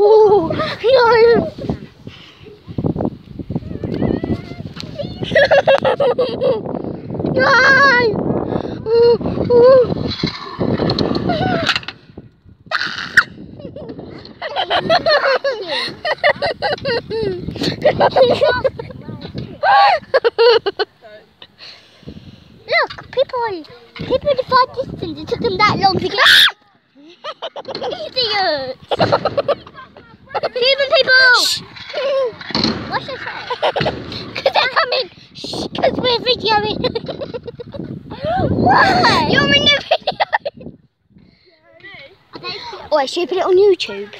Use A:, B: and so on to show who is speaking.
A: Oh, no. Look, people, people far distance. It took them that long to get. Idiots! What's say? Because they're coming. Because we're videoing. Why? You're in the video. Oh, wait, should we put it on YouTube?